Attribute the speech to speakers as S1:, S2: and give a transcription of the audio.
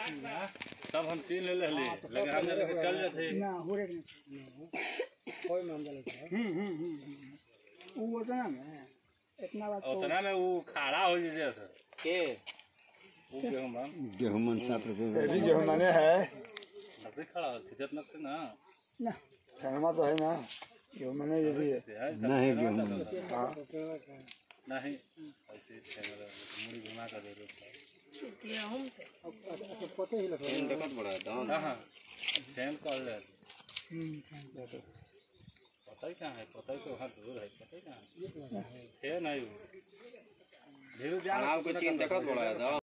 S1: सब हम चीन ले ले लेकिन हम लेके चल जाते।
S2: ना हो रे कोई मामला नहीं हम्म हम्म हम्म वो उतना में इतना बात तो
S1: उतना में वो खड़ा हो जाए सर
S3: के?
S1: वो गेहूँ हम
S4: गेहूँ मनसा प्रदेश
S5: अभी जो मैंने है।
S1: नकली खड़ा हो खिचत नकते ना।
S2: ना।
S5: कहना तो है ना। जो मैंने ये भी है।
S1: है
S4: नहीं गेहूँ
S5: हाँ।
S1: नहीं ऐसे कैमरा मुड़ी घुमा कर दे दो।
S2: पता ही लगा
S3: इन देखत बड़ा दाम
S1: हाँ फ़ैन कर ले
S2: हम्म
S1: पता ही कहाँ है पता ही तो वहाँ दूर है पता ही कहाँ है। है नहीं वो।
S3: जान आपको चीन देखत बड़ा दाम